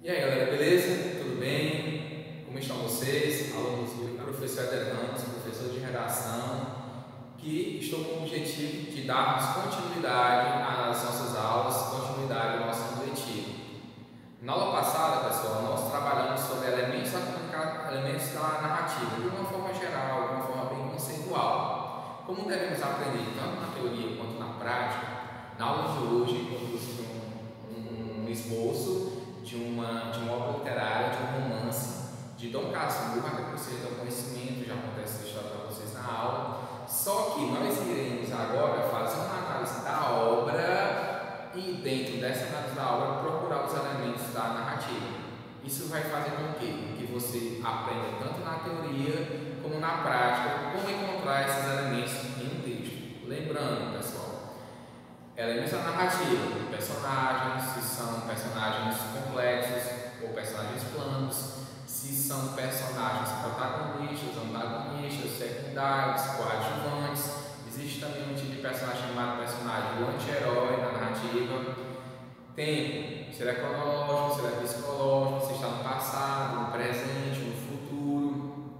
E aí galera, beleza? Tudo bem? Como estão vocês? Alunos do professor Eder professor de redação, que estou com o objetivo de darmos continuidade às nossas aulas, continuidade ao nosso objetivo. Na aula passada, pessoal, nós trabalhamos sobre elementos da, elementos da narrativa, de uma forma geral, de uma forma bem conceitual. Como devemos aprender tanto na teoria quanto na prática, na aula de hoje, produzimos um, um, um esboço de uma, de uma obra literária, de um romance de Dom Casmurro, até que vocês dão conhecimento, já acontece essa história para vocês na aula. Só que nós iremos agora fazer uma análise da obra e, dentro dessa análise da obra, procurar os elementos da narrativa. Isso vai fazer com que, que você aprenda tanto na teoria como na prática como encontrar esses elementos em um texto. Lembrando, elementos da narrativa, personagens, se são personagens complexos ou personagens planos, se são personagens protagonistas, antagonistas, secundários, coadjuvantes. Existe também um tipo de personagem chamado personagem anti-herói na narrativa. Tempo, será cronológico, será psicológico, se está no passado, no presente, no futuro.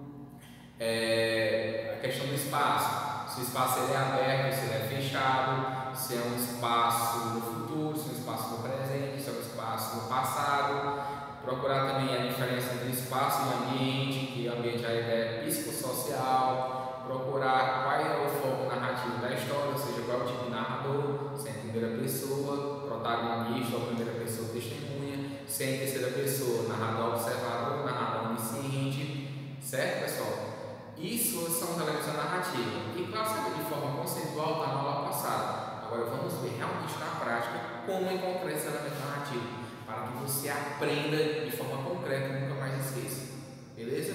É, a questão do espaço, se o espaço ele é aberto, se ele é fechado, se é um espaço no futuro, se é um espaço no presente, se é um espaço no passado. Procurar também a diferença entre espaço e ambiente, que ambiente é a ideia psicossocial. Procurar qual é o foco narrativo da história, ou seja, qual é o tipo de narrador, se é em primeira pessoa, protagonista ou primeira pessoa testemunha, se é em terceira pessoa, narrador observador, narrador onisciente, certo pessoal? Isso são os elementos da narrativa. E saber de forma conceitual, está na aula passada. Agora vamos ver realmente na prática como encontrar esse elemento narrativo, para que você aprenda de forma concreta e nunca mais esqueça. Beleza?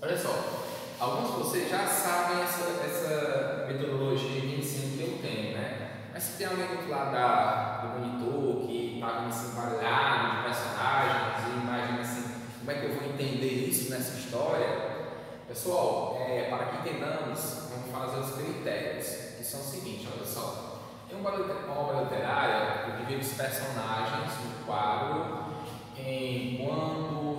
Olha só, alguns de vocês já sabem essa, essa metodologia de ensino que eu tenho, né? Mas se tem alguém do lado da, do monitor que está assim, embaralhado de personagens e imagina assim, como é que eu vou entender isso nessa história? Pessoal, é, para que entendamos, vamos fazer os critérios, que são os seguintes, olha só. Em uma obra literária, eu divido os personagens no quadro em quando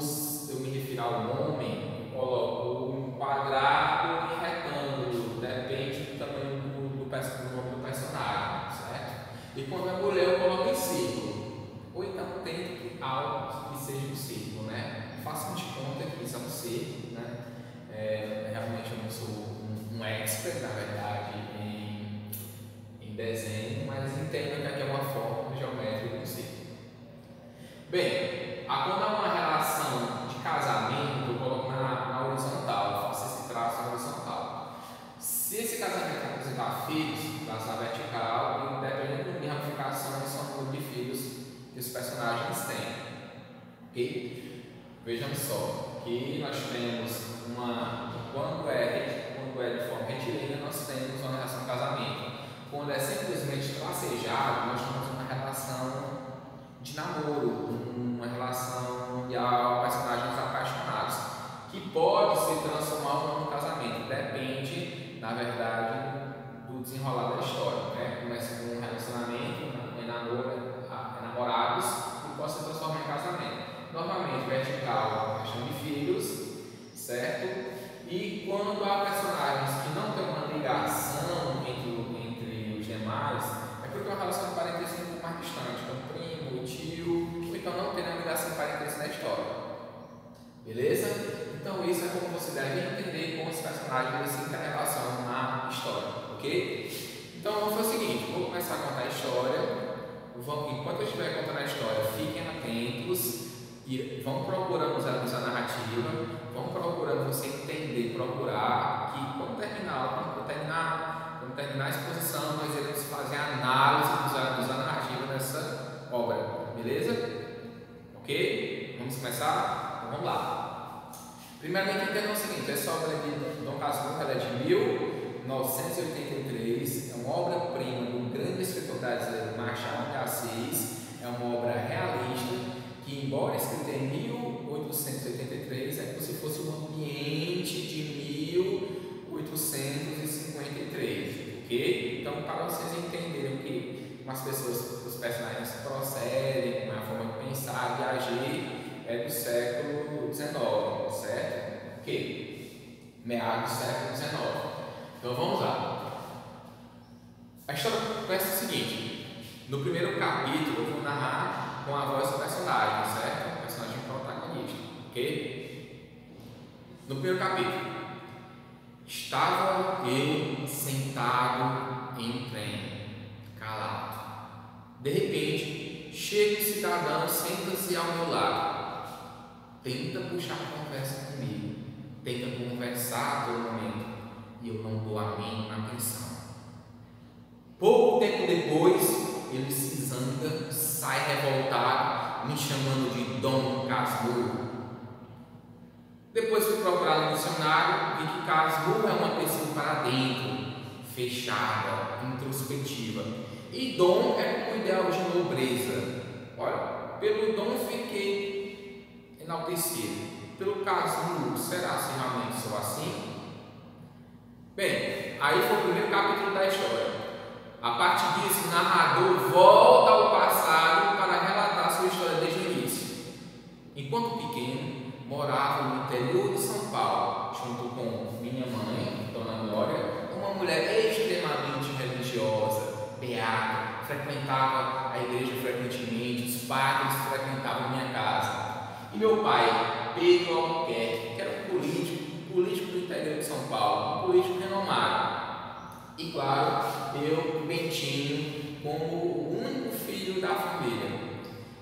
eu me refiro ao homem, eu coloco um quadrado e retângulo, depende do tamanho do, nome do personagem, certo? E quando é mulher, eu coloco em círculo. Ou então tento algo que seja um círculo, né? Façam de conta que isso é um círculo, né? É, realmente eu não sou um, um expert, na verdade, desenho, mas entendo que aqui é uma forma geométrica círculo. Bem, quando há uma relação de casamento, eu coloco na, na horizontal, faço esse traço na horizontal. Se esse casamento apresentar filhos, traço na vertical, dependendo de ramificações, são o número de filhos que os personagens têm. Ok? Vejam só que nós temos uma. Quando é, quando é de forma retilínea, nós temos uma relação de casamento. Quando é simplesmente tracejado, nós temos 983, é uma obra-prima do grande escritor brasileiro Machado de Assis, é uma obra realista que, embora escrita em 1883, é como se fosse um ambiente de 1853, ok? Então, para vocês entenderem que as pessoas, os personagens procedem, uma forma de pensar, de agir, é do século XIX, certo? Ok? Meados do século XIX. Então vamos lá. A história começa o seguinte: no primeiro capítulo eu vou narrar com a voz do personagem, certo? O personagem protagonista, ok? No primeiro capítulo, estava eu sentado em um trem, calado. De repente, chega um cidadão, senta-se ao meu lado, tenta puxar conversa comigo, tenta conversar todo momento, e eu não dou a mínima atenção. Pouco tempo depois, ele se zanga, sai revoltado, me chamando de Dom Casmurro. Depois fui procurar no dicionário, vi que Casmurro é uma pessoa para dentro, fechada, introspectiva. E dom é como ideal de nobreza. Olha, pelo dom fiquei enaltecido. Pelo Casmurro, será se realmente sou assim? Bem, aí foi o primeiro capítulo da história. A partir disso, o narrador volta ao passado para relatar sua história desde o início. Enquanto pequeno, morava no interior de São Paulo, junto com minha mãe, Dona Glória, uma mulher extremamente religiosa, beata, frequentava a igreja frequentemente, os padres frequentavam minha casa. E meu pai, Pedro Albuquerque, que era um político, interior de São Paulo, um político renomado. E claro, eu, Bentinho, como o único filho da família.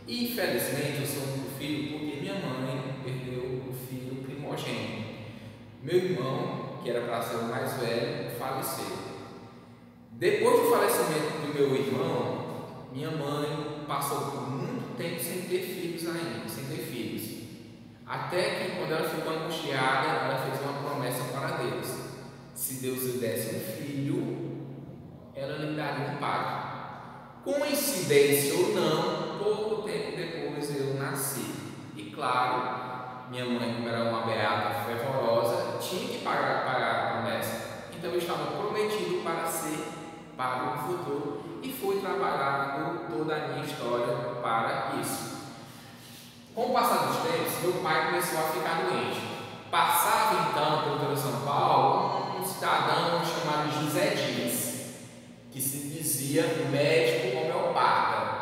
E infelizmente eu sou o único filho porque minha mãe perdeu o filho primogênito. Meu irmão, que era para ser o mais velho, faleceu. Depois do falecimento do meu irmão, minha mãe passou por muito tempo sem ter filhos ainda, sem ter filhos. Até que quando ela ficou angustiada, ela fez Deus se Deus lhe desse um filho, ela lhe daria um pai. Coincidência ou não, pouco tempo depois eu nasci. E claro, minha mãe, como era uma beata fervorosa, tinha que pagar, pagar a promessa. Então eu estava prometido para ser para o futuro e fui trabalhando toda a minha história para isso. Com o passar dos tempos, meu pai começou a ficar doente. Passava então pelo São Paulo cidadão chamado José Dias, que se dizia médico homeopata.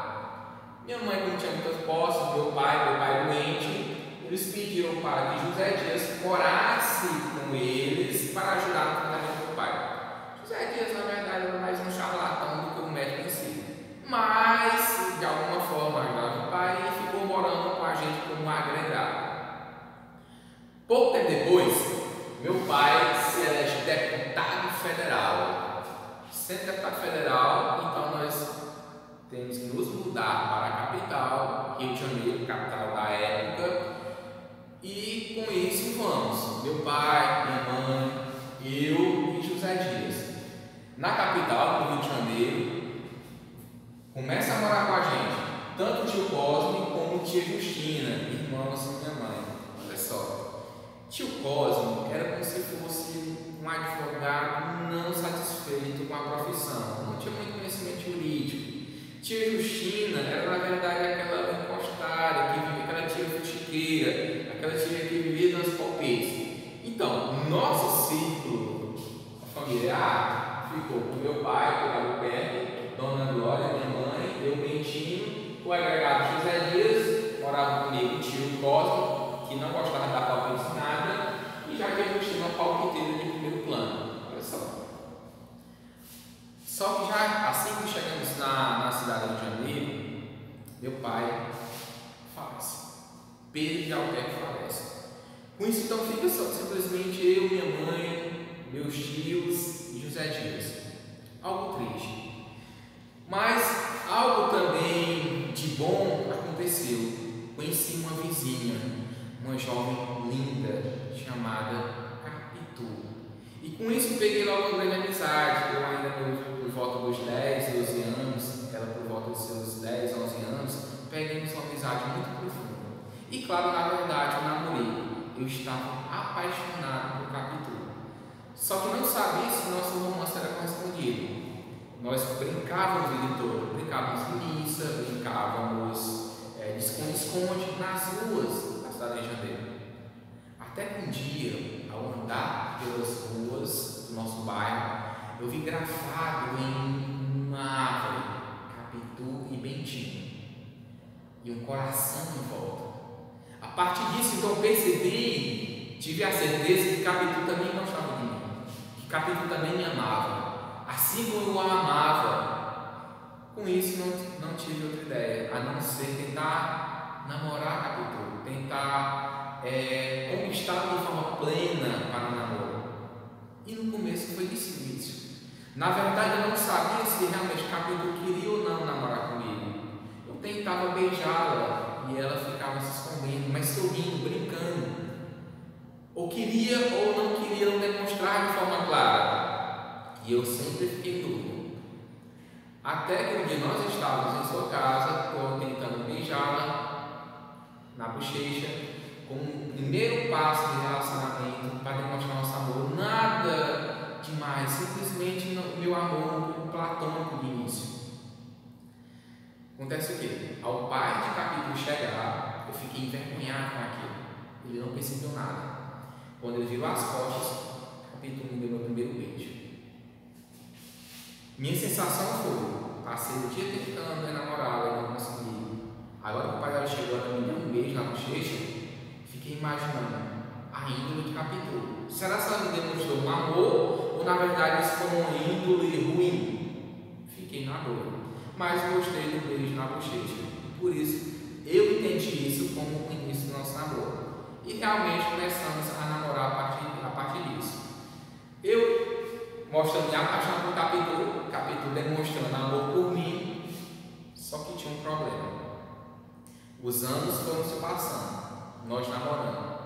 Minha mãe, como tinha muitas posses, meu pai, meu pai doente, eles pediram para que José Dias morasse com eles para ajudar no tratamento do pai. José Dias, na verdade, era mais um charlatão do que um médico em si. Mas, de alguma forma, ajudava o pai e ficou morando com a gente como agregado. Pouco tempo depois, meu pai se elege deputado federal. Sendo deputado federal, então nós temos que nos mudar para a capital, Rio de Janeiro, capital da época, e com isso vamos. Meu pai, minha mãe, eu e José Dias. Na capital, no Rio de Janeiro, começa a morar com a gente, tanto o tio Cosme como o tia Justina, irmãos da minha mãe. Tio Cosmo era como se fosse um advogado não satisfeito com a profissão, não tinha muito conhecimento jurídico. Tia Justina era, na verdade, aquela encostada, que vivia, aquela tia fuxiqueira, aquela tia que vivia nas palpites. Então, nosso círculo familiar ficou com meu pai, que era o pé, Dona Glória, minha mãe, eu, Bentinho, o agregado José Dias, morava comigo o tio Cosmo, que não gostava da palpite nada, e já que a gente tinha uma palpiteira de primeiro plano. Olha só. Só que já assim que chegamos na, na cidade de Janeiro, meu pai falece. Pedro de Albuquerque falece. Com isso, então, fica só simplesmente eu, minha mãe, meus tios e José Dias. Algo triste. Mas algo também de bom aconteceu. Conheci uma vizinha uma jovem linda chamada Capitu. E com isso peguei logo uma grande amizade. Eu ainda por, por volta dos 10, 12 anos, ela por volta dos seus 10, 11 anos, peguei uma amizade muito profunda. E claro, na verdade, eu namorei. Eu estava apaixonado por Capitu. Só que não sabia se nosso romance era correspondido. Nós brincávamos dia todo, brincávamos em missa, brincávamos é, de esconde-esconde nas ruas cidade de Janeiro. Até que um dia, ao andar pelas ruas do nosso bairro, eu vi grafado em uma árvore, capitu e bentinho, e um coração em volta. A partir disso, então, percebi, tive a certeza que Capitu também gostava de mim, que Capitu também me amava, assim como eu a amava. Com isso, não, não tive outra ideia, a não ser tentar namorar Capitu, tentar é, conquistá-la de forma plena para o namoro. E no começo foi difícil. Na verdade, eu não sabia se realmente Capitu queria ou não namorar comigo. Eu tentava beijá-la e ela ficava se escondendo, mas sorrindo, brincando. Ou queria ou não queria não demonstrar de forma clara. E eu sempre fiquei dúvida. Até que um dia nós estávamos em sua casa, tentando beijá-la na bochecha, com o primeiro passo de relacionamento para demonstrar nosso amor. Nada demais, simplesmente meu amor platônico de início. Acontece o quê? Ao pai de capítulo chegar, eu fiquei envergonhado com aquilo. Ele não percebeu nada. Quando ele virou as costas, capítulo me deu meu primeiro beijo. Minha sensação foi: passei o dia tentando enamorar e não consegui. Agora que o pai dela chegou e me deu um beijo na bochecha, fiquei imaginando a índole de capítulo. Será que ela me demonstrou um amor ou na verdade isso foi uma índole ruim? Fiquei na dor. Mas gostei do beijo na bochecha. Por isso, eu entendi isso como o início do nosso namoro. E realmente começamos a namorar a partir, a partir disso. Eu mostrando minha paixão por capítulo, capítulo demonstrando amor por mim, só que tinha um problema. Os anos foram se passando, nós namorando.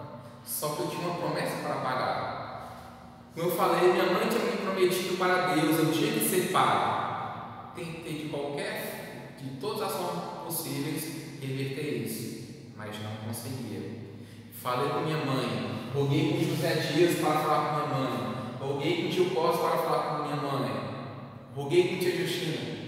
Só que eu tinha uma promessa para pagar. Como eu falei, minha mãe tinha me prometido para Deus, eu tinha que ser pai. Tentei de qualquer, de todas as formas possíveis, reverter isso, mas não conseguia. Falei com minha mãe, roguei com José Dias para falar com minha mãe, roguei com o tio Cos para falar com minha mãe, roguei com mais nada.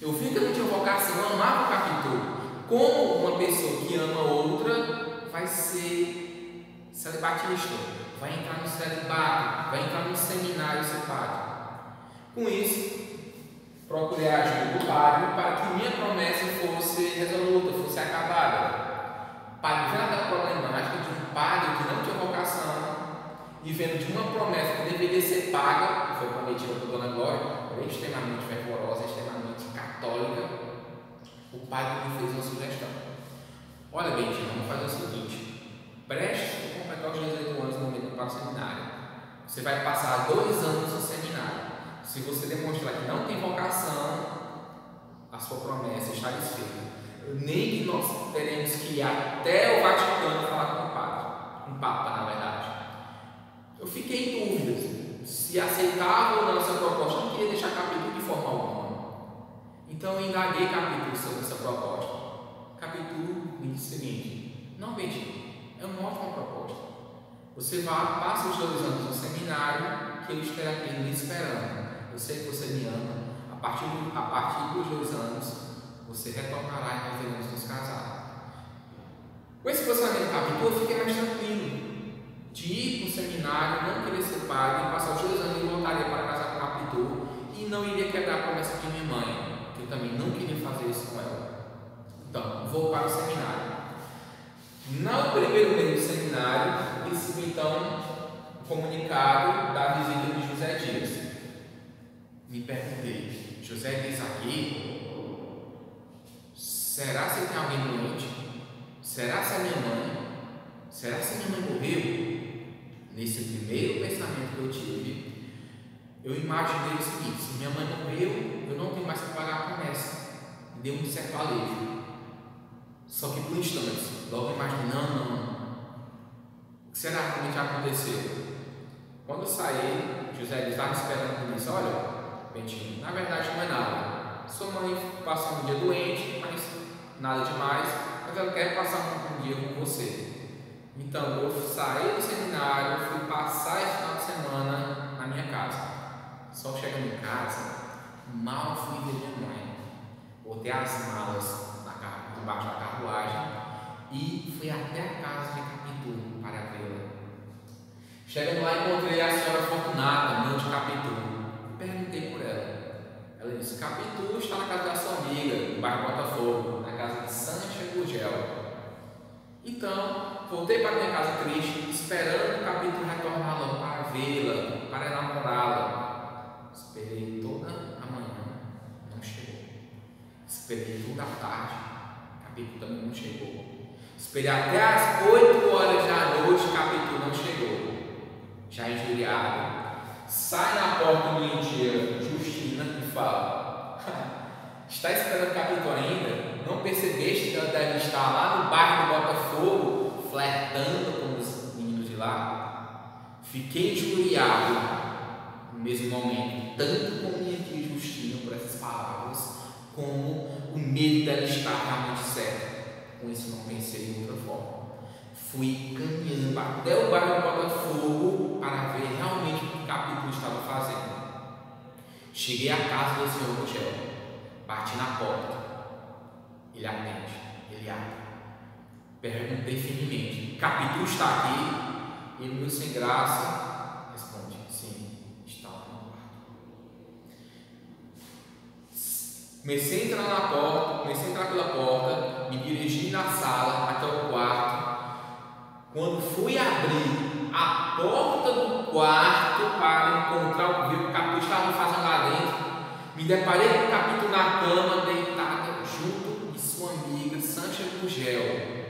Eu vi que não tinha vocação, amava o capítulo. Como uma pessoa que ama outra vai ser celibatista, vai entrar no celibato, vai entrar no seminário sepático. Com isso, procurei a ajuda do padre para que minha promessa fosse resoluta, fosse acabada. Pai, vendo a problemática de um padre que não tinha vocação e vendo de uma promessa que deveria ser paga, que foi prometida por Dona Glória, extremamente fervorosa, extremamente católica, o pai me fez uma sugestão. Olha, Bentinho, vamos fazer o seguinte: preste para completar os 18 anos no momento para o seminário. Você vai passar dois anos no seminário. Se você demonstrar que não tem vocação, a sua promessa está desfeita. Nem que nós teremos que ir até o Vaticano falar com o com o Papa, na verdade. Eu fiquei em dúvidas se aceitava ou não essa proposta. Não queria deixar capítulo de forma alguma. Então eu indaguei capítulo sobre essa proposta. Capítulo me disse o seguinte: Não, Betinho, é uma ótima proposta. Você vai, passa os dois anos no seminário, que eu estou aqui me esperando. Eu sei que você me ama. A partir, do, a partir dos dois anos, você retornará e nós iremos nos casar. Com esse posicionamento capítulo, eu fiquei mais tranquilo de ir para o seminário, não querer ser padre, passar os dois anos e voltaria para casar com o capítulo e não iria quebrar a promessa de minha mãe, que eu também não queria fazer isso com ela. Então, vou para o seminário. No primeiro mês do seminário, recebi então um comunicado da visita de José Dias. Me perguntei, José Dias aqui? Será que tem alguém doente? Será que é minha mãe? Será que minha mãe morreu? Nesse primeiro pensamento que eu tive, eu imaginei o seguinte: se minha mãe morreu, eu não tenho mais que pagar a promessa. Me deu um certo alívio. Só que por instantes, logo imaginei: não, não. O que será que já aconteceu? Quando eu saí, José estava esperando e disse: Olha, Bentinho, na verdade não é nada. Sua mãe passou um dia doente, mas nada demais, mas ela quer passar um dia com você. Então eu saí do seminário, fui passar esse final de semana na minha casa. Só chegando em casa, mal minha mãe. Botei as malas na, debaixo da carruagem e fui até a casa de Capitu para vê-la. Chegando lá, encontrei a senhora Fortunata, mãe de Capitu. Perguntei por ela. Ela disse: Capitu está na casa da sua amiga, no bairro Botafogo, na casa de Sancha Gugel. Então, voltei para minha casa triste, esperando o Capitu retornar para vê-la, para namorá-la. Esperei toda a manhã, não chegou. Esperei toda a tarde, Capitu também não chegou. Esperei até as 8 horas da noite, Capitu não chegou. Já injuriado, sai na porta do mentira, Justina, e fala: Está esperando Capitu ainda? Não percebeste que ela deve estar lá no bairro do Botafogo, flertando com os meninos de lá? Fiquei injuriado mesmo momento, tanto com minha tia Justina por essas palavras, como o medo dela estar realmente certa. Com isso, não pensei de outra forma. Fui caminhando até o bairro Botafogo para ver realmente o que o capítulo estava fazendo. Cheguei à casa do senhor Rogel, bati na porta. Ele atende, ele abre. Perguntei firmemente: Capítulo está aqui? Ele, meio sem graça, responde: Sim, está lá no quarto. Comecei a entrar na porta, comecei a entrar pela porta, me dirigi na sala até o quarto. Quando fui abrir a porta do quarto para encontrar o que o capítulo estava fazendo lá dentro, me deparei com o capítulo na cama, deitada junto de sua amiga Sancha Gugel.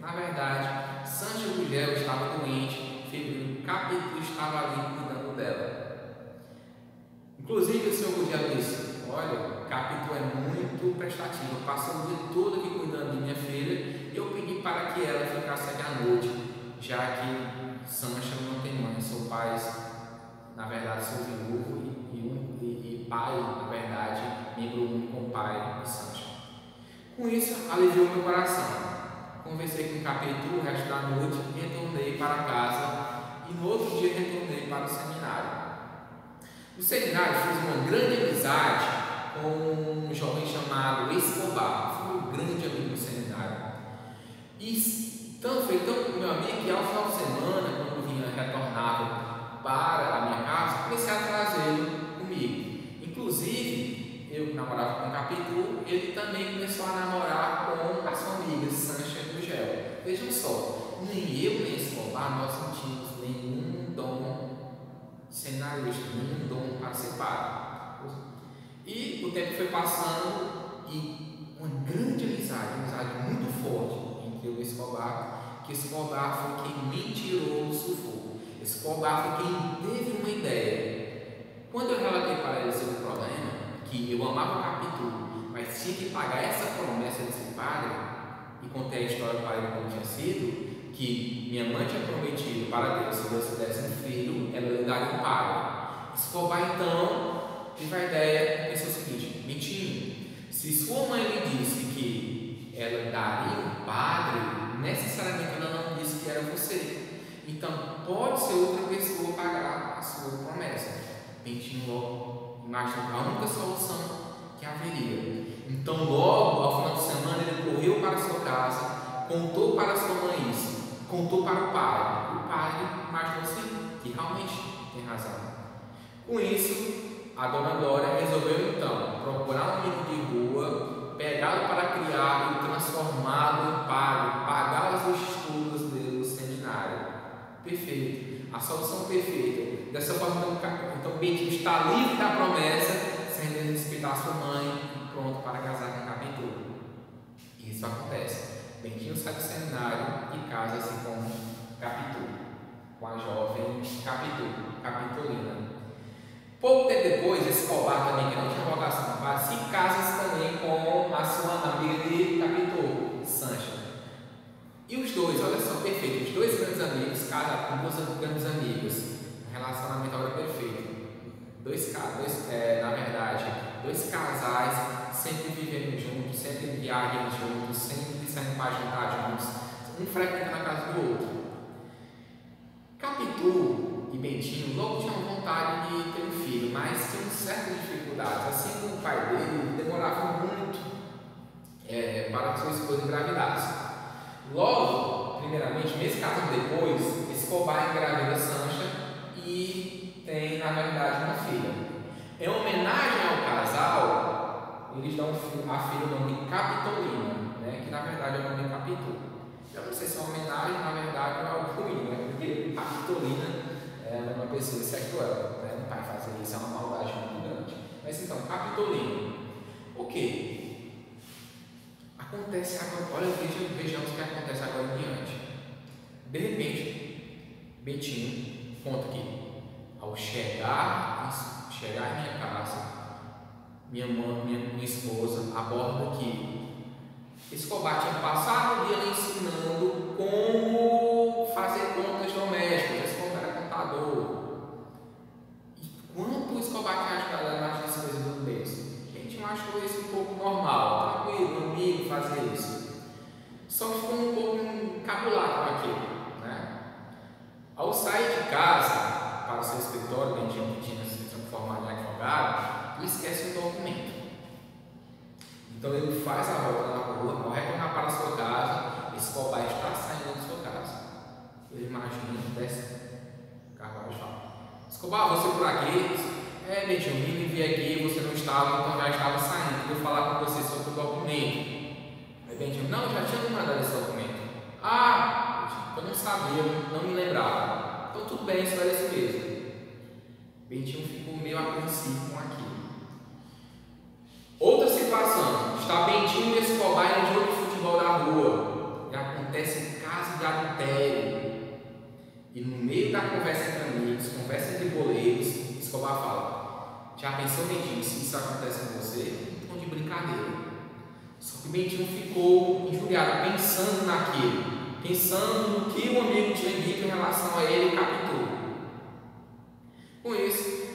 Na verdade, Sancha Gugel estava doente, febril, o capítulo estava ali cuidando dela. Inclusive, o senhor Gugel disse: Olha, o capítulo é muito prestativo, passou o dia todo aqui cuidando de minha filha e eu pedi para que ela ficasse aqui à noite, já que Sancha não tem mãe, são pais, na verdade, são viúvo e, e, e, e pai, na verdade, membro único com pai e Sancha. Com isso, aliviou meu coração. Conversei com o capítulo o resto da noite, retornei para casa e no outro dia retornei para o seminário. No seminário fiz uma grande amizade com um jovem chamado Escobar, foi um grande amigo do seminário. E tanto foi tanto meu amigo que ao final de semana, quando vinha retornava para a minha casa, comecei a trazê-lo comigo. Inclusive, eu namorava com o Capitu, ele também começou a namorar com a sua amiga Sancha Gugel. Vejam só, nem eu nem Escobar nós tínhamos nenhum dom cenarista, nenhum dom para. E o tempo foi passando e uma grande amizade, uma amizade muito forte entre e Escobar, que Escobar foi quem me tirou do sufoco. Escobar foi quem teve uma ideia. Quando eu relatei para ele sobre o problema, que eu amava o capítulo, mas tinha que pagar essa promessa desse padre, e contei a história para ele como tinha sido, que minha mãe tinha prometido para Deus, se Deus desse um filho, ela lhe daria um pai. Escobar então tive a ideia, pensou o seguinte, mentinho, se sua mãe lhe disse que ela daria um padre, necessariamente ela não disse que era você. Então pode ser outra pessoa pagar a sua promessa. Pentinho logo imaginou a única solução que haveria. Então logo, ao final de semana, ele correu para sua casa, contou para sua mãe isso, contou para o pai. O pai imaginou assim, que realmente tem razão. Com isso, a dona Glória resolveu então procurar um menino de rua, pegá-lo para criar e transformá-lo em padre, pagar os estudos dele no seminário. Perfeito. A solução perfeita. Dessa forma, então, então Bentinho está livre da promessa, sem respeitar sua mãe, pronto para casar com o capítulo. Isso acontece. Bentinho sai do seminário e casa-se com Capitu, com a jovem Capitu, Capitolina. Pouco tempo depois, Escobar também, que não tinha vocação para se casa também com a sua amiga de Capitu, Sancha. E os dois, olha só, perfeito, os dois grandes amigos, cada com duas grandes amigas, um relacionamento agora perfeito. Dois, dois é, na verdade, dois casais sempre vivendo juntos, sempre viajando juntos, sempre saindo para jantar juntos, um frequentando a casa do outro. Capitu Bentinho logo tinham vontade de ter um filho, mas tinham certas dificuldades. Assim como o pai dele demorava muito é, para sua esposa engravidasse. Logo, primeiramente, mês casando depois, Escobar engravida Sancha e tem, na verdade, uma filha. Em homenagem ao casal, eles dão a filha o nome Capitolina, né? que na verdade é o nome de Capitol. Eu não sei se é uma homenagem, na verdade, é algo ruim, né? porque Capitolina é uma pessoa sexual. Né? O pai fazer isso é uma maldade muito grande. Mas então, Capitolina. Ok. Acontece agora, olha, veja, vejamos o que acontece agora em diante. De repente, Betinho conta que ao chegar, chegar em minha casa, minha mãe, minha, minha esposa aborda que Escobar tinha passado o dia ensinando como fazer contas domésticas. Escobar era contador. E quanto Escobar tinha ajudado nas despesas do mês? A gente não achou isso um pouco normal, tranquilo, amigo fazer isso. Só que ficou um pouco encabulado com aquilo. Né? Ao sair de casa para o seu escritório, que tinha se transformado em advogado, ele esquece um documento. Então ele faz a volta na rua, ao retornar para a sua casa, esse cobaia está saindo da sua casa. Ele imagina, desce o carro e fala: Escobar, você por aqui? É, vim vir aqui, você não estava, então já estava saindo. Vou falar com você sobre o documento. Aí Betinho, não, já tinha me mandado esse documento. Ah, eu não sabia, não me lembrava. Então tudo bem, isso era isso mesmo. Bentinho ficou meio apreensivo com aquilo. Outra situação, está Bentinho e Escobar em jogo de futebol da rua. E acontece um caso de adultério. E no meio da conversa entre amigos, conversa entre boleiros, Escobar fala: já pensou, Bentinho, se isso acontece com você? Então, de brincadeira. Só que Bentinho ficou injuriado, pensando naquilo, pensando no que o amigo tinha dito em relação a ele e captou. Com isso,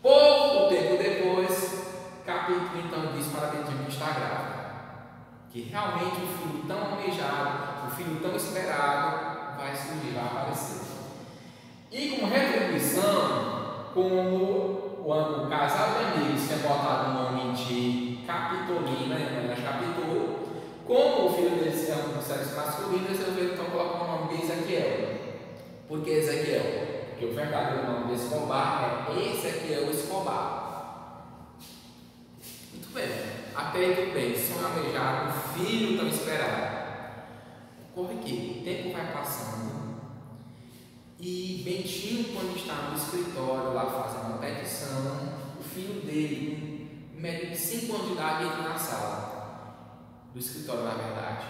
pouco tempo depois, capítulo então diz para Bentinho que está grávida. Que realmente o filho tão almejado, o filho tão esperado, vai surgir, vai aparecer. E como retribuição, como o casal de amigos tinha botado o nome de Capitolina, a Capitolo, como o filho deles é um sexo masculino, resolveram então colocar o nome de Ezequiel. Por que Ezequiel? Porque o verdadeiro nome de Escobar é Ezequiel Escobar. Muito bem, até aí tudo bem, sonho filho tão esperado. Ocorre que o tempo vai passando e Bentinho, quando está no escritório lá fazendo uma petição, o filho dele, médio de 5 anos de idade, entra na sala do escritório, na verdade.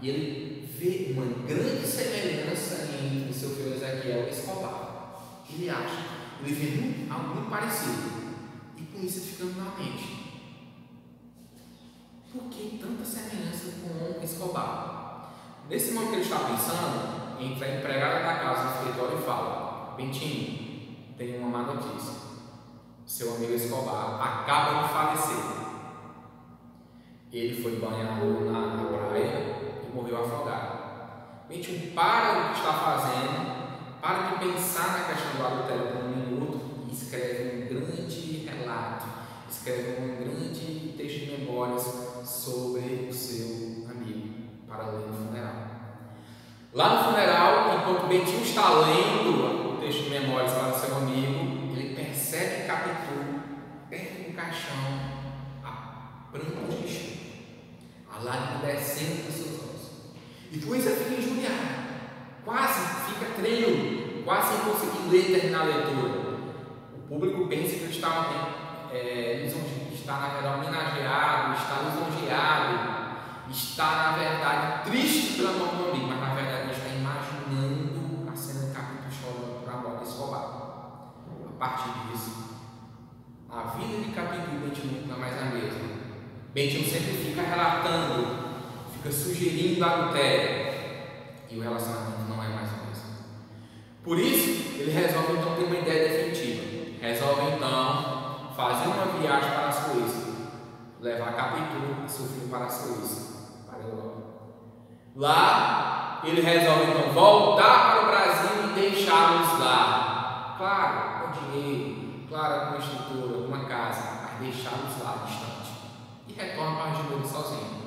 E ele vê uma grande semelhança entre seu filho Ezequiel e Escobar. Ele acha, ele vê algo muito parecido. E com isso ele fica na mente. Por que tanta semelhança com Escobar? Nesse momento que ele está pensando, entra a empregada da casa no escritório e fala: Bentinho, tem uma má notícia. Seu amigo Escobar acaba de falecer. Ele foi banhado na, na praia e morreu afogado. Bentinho, para o que está fazendo, para de pensar na questão do adultério por um minuto e escreve um grande relato, escreve um grande texto de memórias sobre o seu amigo para ler no funeral. Lá no funeral, enquanto Bentinho está lendo o texto de memórias para seu amigo, ele percebe que Capitu, perto do caixão, a prantos de a lágrima descendo dos seus olhos. E Luísa fica injuriada, quase fica tremendo, quase sem conseguir ler terminar a leitura. O público pensa que está, é, está na verdade homenageado, está lisonjeado, está na verdade triste pela morte do amigo, mas na verdade partir disso, a vida de Capitão e Bentinho não é mais a mesma. Bentinho sempre fica relatando, fica sugerindo adultério, e o relacionamento não é mais o mesmo. Por isso, ele resolve então ter uma ideia definitiva. Resolve então fazer uma viagem para a Suíça, levar Capitu e seu filho para a Suíça, para a. Lá, ele resolve então voltar para o Brasil e deixá-los lá. Claro, dinheiro, claro, uma estrutura, uma casa, mas deixá-los lá distante. E retorna para a Ginebra sozinho.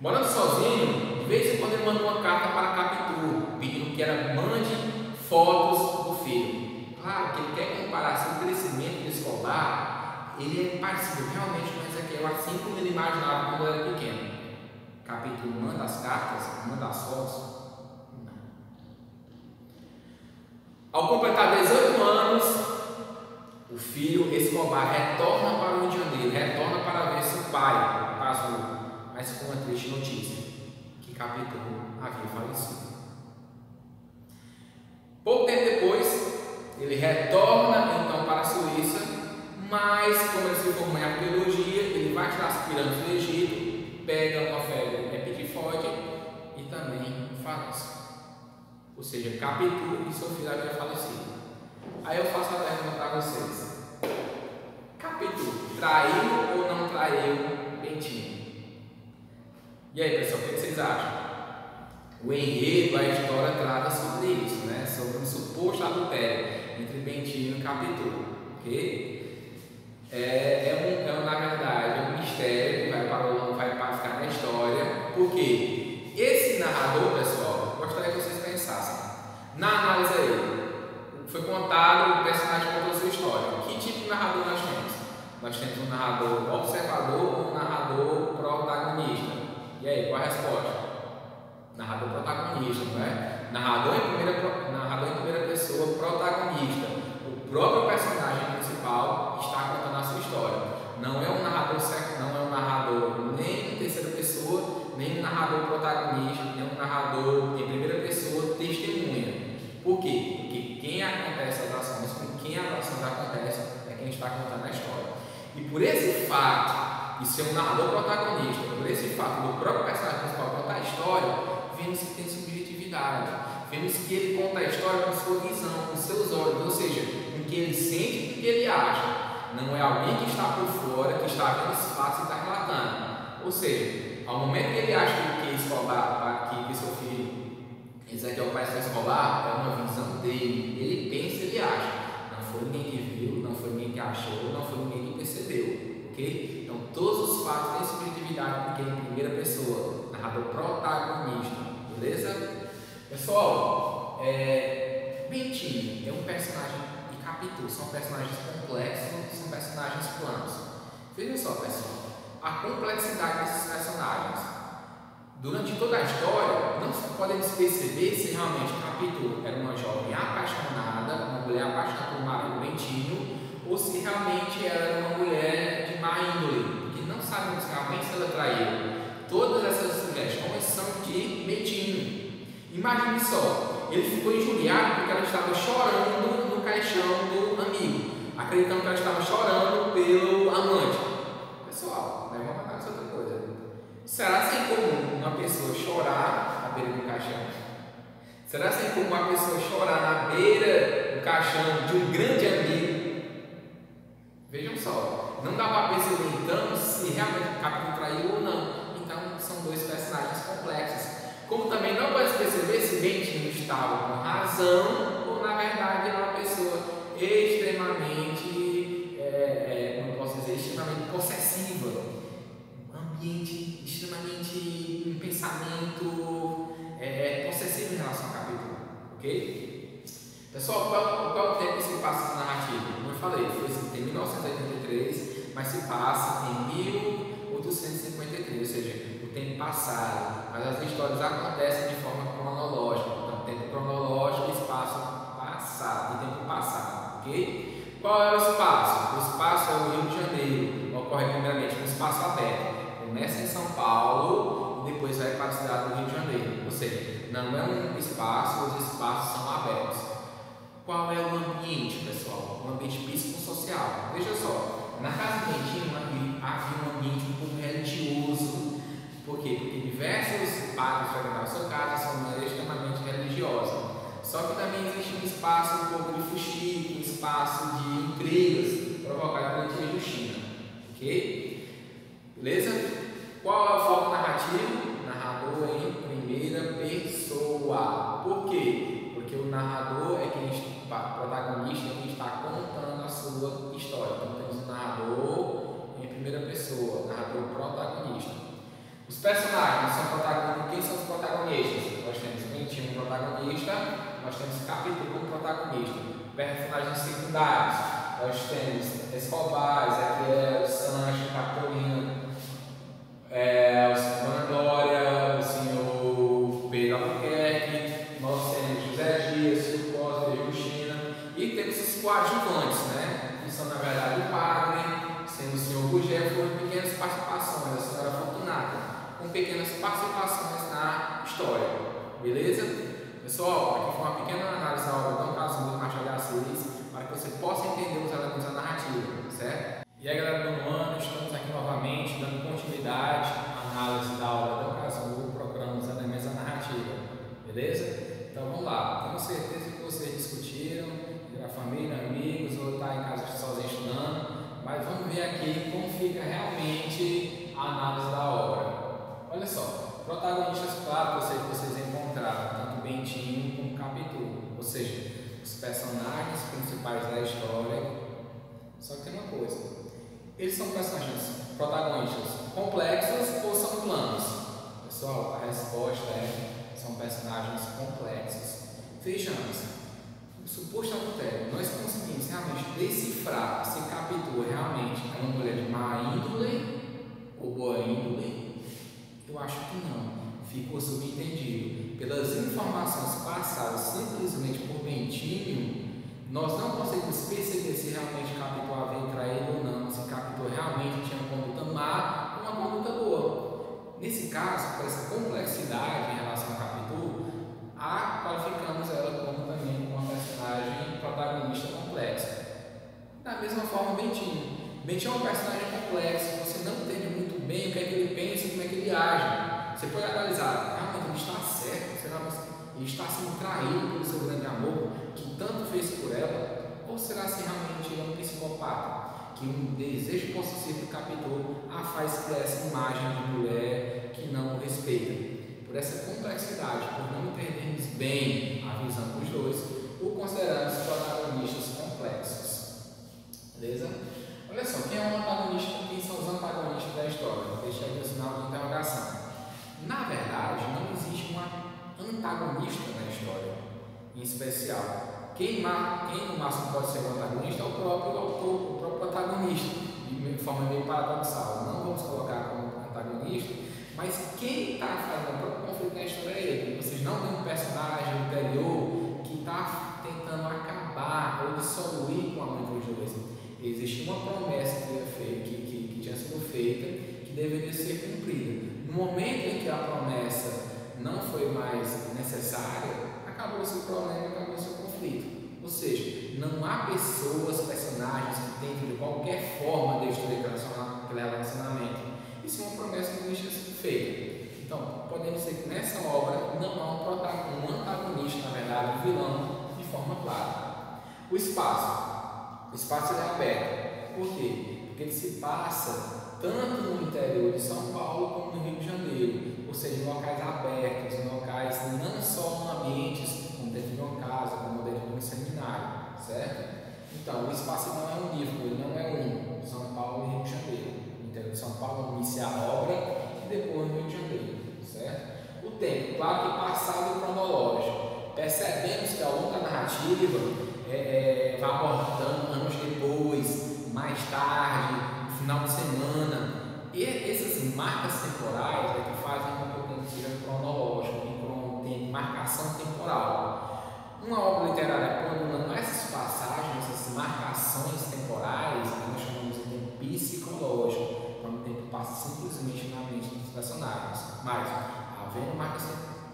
Morando sozinho, de vez em quando ele mandou uma carta para Capitu, pedindo que ela mande fotos do filho. Claro que ele quer comparar seu crescimento escolar, ele é parecido realmente com Ezequiel, assim como ele imaginava quando era pequeno. Capítulo manda as cartas, manda as fotos. Ao completar 18 anos, o filho Escobar retorna para o Rio de Janeiro, retorna para ver seu pai, Pazul, mas com uma triste notícia, que Capitão havia falecido. Pouco tempo depois, ele retorna então para a Suíça, mas como ele se formou em arqueologia, ele vai tirar as pirâmides do Egito, pega uma febre e também falece. Ou seja, Capitu e seu filho haviam falecido. Aí eu faço a pergunta para vocês: Capitu, traiu ou não traiu Bentinho? E aí, pessoal, o que vocês acham? O enredo, a história trata sobre isso, né? Sobre um suposto adultério entre Bentinho e Capitu, ok? É, é, um, é na verdade, um mistério que vai, para, vai ficar na história, porque esse narrador, pessoal, gostaria que vocês pensassem. Na análise aí, foi contado, o personagem contou a sua história. Que tipo de narrador nós temos? Nós temos um narrador observador ou um narrador protagonista. E aí, qual a resposta? Narrador protagonista, não é? Narrador em primeira, narrador em primeira pessoa, protagonista. O próprio personagem principal está contando a sua história. Não é um narrador não é protagonista, nem um narrador em primeira pessoa testemunha. Por quê? Porque quem acontece as ações, com quem as ações acontecem, é quem está contando a história. E por esse fato de ser um narrador protagonista, por esse fato do próprio personagem principal contar a história, vemos que tem subjetividade. Vemos que ele conta a história com sua visão, com seus olhos, ou seja, com o que ele sente e com o que ele acha. Não é alguém que está por fora, que está vendo os fatos e está relatando. Ou seja, ao momento que ele acha que Escobar, que, que seu filho Ezequiel Paes Escobar é uma visão dele. Ele pensa, ele acha. Não foi ninguém que viu, não foi ninguém que achou, não foi ninguém que percebeu. Ok? Então todos os fatos têm subjetividade porque é em primeira pessoa, narrador protagonista. Beleza? Pessoal, é, Bentinho é um personagem e Capitu são personagens complexos, são personagens planos. Veja só, pessoal, a complexidade desses personagens Durante toda a história, não podemos perceber se realmente Capitu era uma jovem apaixonada, uma mulher apaixonada por marido Bentinho, ou se realmente era uma mulher de má índole, porque não sabemos realmente se ela traiu. Todas essas sugestões são de Bentinho. Imagine só, ele ficou injuriado porque ela estava chorando no caixão do amigo, acreditando que ela estava chorando pelo amante. Pessoal, não é uma outra coisa. Será sem comum uma pessoa chorar à beira do caixão? Será sem comum uma pessoa chorar na beira do caixão de um grande amigo? Vejam só, não dá para perceber então se realmente o capítulo traiu ou não. Então são dois personagens complexos. Como também não pode perceber se Bentinho estava com razão ou na verdade é uma pessoa extremamente, é, é, como posso dizer, extremamente possessiva. Ambiente extremamente pensamento é, possessivo em relação ao capítulo, ok? Pessoal, qual, qual o tempo que se passa essa narrativa? Como eu falei, foi escrito em 1983, mas se passa em 1853, ou seja, o tempo passado. Mas as histórias acontecem de forma cronológica, então tempo cronológico espaço passado, e tempo passado, ok? Qual é o espaço? O espaço é o Rio de Janeiro, ocorre primeiramente um espaço aberto começa em São Paulo e depois vai para a cidade do Rio de Janeiro. Ou seja, não é um espaço, os espaços são abertos. Qual é o ambiente, pessoal? Um ambiente psicossocial. Veja só, na casa de Bentinho havia um ambiente um pouco religioso. Por quê? Porque diversos padres frequentavam sua casa são mulheres extremamente religiosas. Só que também existe um espaço um pouco de fuxico, um espaço de intrigas provocadas pela Justina. Ok? Beleza? Qual é o foco narrativo? Narrador em primeira pessoa. Por quê? Porque o narrador é quem está, protagonista, é quem está contando a sua história. Então temos o narrador em primeira pessoa, narrador protagonista. Os personagens são protagonistas. Quem são os protagonistas? Nós temos Bentinho como protagonista, nós temos Capítulo como protagonista. Personagens secundários, nós temos Escobar, Ezequiel, Sancho, Capitolina, é, Dona Glória, o senhor Pedro Albuquerque, nós temos José Dias, Silvio Costa, Justina, e temos os coadjuvantes, né? Que são na verdade o padre, sendo o senhor Gugé, foram pequenas participações, a senhora Fortunata, com pequenas participações na história, beleza? Pessoal, aqui foi uma pequena análise da obra Dom Casimiro Machado de Assis, para que você possa entender os elementos da narrativa, certo? E aí galera do ano, estamos aqui novamente dando continuidade à análise da obra do Casimiro, procurando os elementos da narrativa, beleza? Então vamos lá, tenho certeza que vocês discutiram, a família, amigos, ou está em casa sozinho estudando, mas vamos ver aqui como fica realmente a análise da obra. Olha só, protagonistas, claro que eu sei que vocês encontraram, tanto Bentinho como Capítulo, ou seja, os personagens principais da história. Só que tem uma coisa, eles são personagens protagonistas complexos ou são planos? Pessoal, a resposta é: são personagens complexos. Vejamos, o suposto adultério, nós conseguimos realmente decifrar se Capitu realmente é uma mulher de má índole ou boa índole? Eu acho que não. Ficou subentendido. Pelas informações passadas simplesmente por Bentinho, nós não conseguimos perceber se realmente Capitu havia traído ou não, se Capitu realmente tinha uma conduta má ou uma conduta boa. Nesse caso, por essa complexidade em relação a Capitu, a qualificamos ela como também uma personagem protagonista complexa. Da mesma forma, Bentinho. Bentinho é um personagem complexo, você não entende muito bem o que é que ele pensa, como é que ele age. Você pode analisar, realmente ele está certo, será que ele está sendo traído pelo seu grande amor, que tanto fez por ela, ou será que realmente ele é um psicopata, que um desejo possessivo captou a faz criar essa imagem de mulher que não o respeita? Por essa complexidade, por não entendermos bem a visão dos dois, o consideramos protagonistas complexos. Beleza? Olha só, quem é o antagonista quem são os antagonistas da história? Deixa aí o sinal de interrogação. Na verdade, não existe uma antagonista na história, em especial. Quem, quem no máximo pode ser o antagonista é o próprio autor, o próprio protagonista, de forma meio paradoxal. Não vamos colocar como antagonista, mas quem está fazendo o próprio conflito na história é ele. Vocês não têm um personagem interior que está tentando acabar ou dissolver com a mãe. Existia uma promessa que, que, que, que tinha sido feita que deveria ser cumprida. No momento em que a promessa não foi mais necessária, acabou-se o problema, acabou-se o conflito. Ou seja, não há pessoas, personagens que tentem de qualquer forma destruir aquele relacionamento. Isso é uma promessa que não tinha sido feita. Então, podemos dizer que nessa obra não há um, um antagonista, na verdade, um vilão, de forma clara. O espaço. Espaço é aberto. Por quê? Porque ele se passa tanto no interior de São Paulo como no Rio de Janeiro ou seja, em locais abertos, em locais não só ambientes como dentro de uma casa, como dentro de um seminário, certo? Então, o espaço não é unívoco, ele não é um. São Paulo e Rio de Janeiro. Então, São Paulo inicia a obra e depois Rio de Janeiro, certo? O tempo, claro que passado cronológico. Percebemos que longo da narrativa é, é, vai abordando mais tarde, no final de semana, e essas marcas temporais é que fazem com que o tempo seja cronológico, tem marcação temporal. Uma obra literária, quando não essas passagens, essas marcações temporais, nós chamamos de tempo psicológico, quando o tempo passa simplesmente na mente dos personagens. Mas, havendo marcas,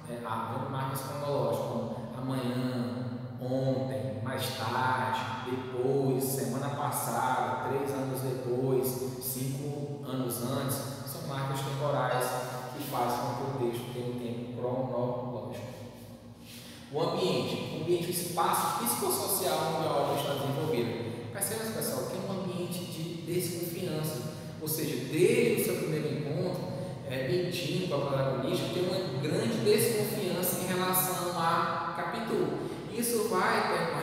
é, havendo marcas cronológicas, como amanhã, ontem, mais tarde, depois, semana passada, três anos depois, cinco anos antes, são marcas temporais que fazem com que o texto tenha um tempo cronológico. O ambiente, o ambiente, o espaço psicossocial onde a obra está desenvolvida. Percebemos, pessoal, que é um ambiente de desconfiança, ou seja, desde o seu primeiro encontro, é, Bentinho, com a protagonista, tem uma grande desconfiança em relação a Capitu. Isso vai percorrendo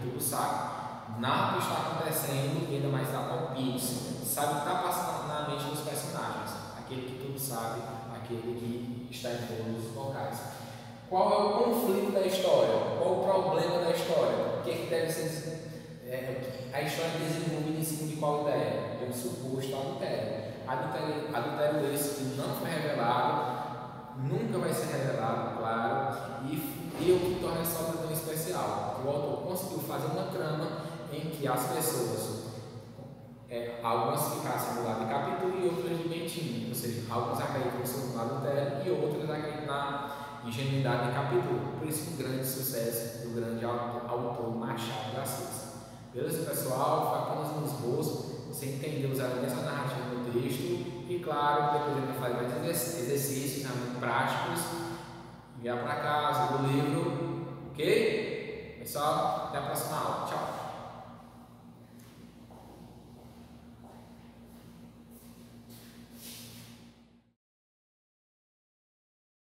que tudo sabe nada está acontecendo e ainda mais dá palpites, sabe o que está passando na mente dos personagens, aquele que tudo sabe, aquele que está em todos os locais. Qual é o conflito da história? Qual o problema da história? O que, é que deve ser. É, a história desenvolvida em cima de qual ideia? De um suposto adultério. Adultério, adultério esse que não foi revelado, nunca vai ser revelado, claro, e, e o que torna essa obra especial. O autor conseguiu fazer uma trama em que as pessoas, é, algumas ficassem do lado de capítulo e outras de Bentinho, ou seja, alguns acreditam no adultério e outras na ingenuidade de capítulo. Por isso o grande sucesso do grande autor Machado da Assis. Beleza, pessoal? Foi apenas um esboço. Você entendeu elementos da narrativa do texto e, claro, depois a gente fazer mais exercícios realmente práticos, enviar para casa, do livro, ok? Pessoal, até a próxima aula. Tchau!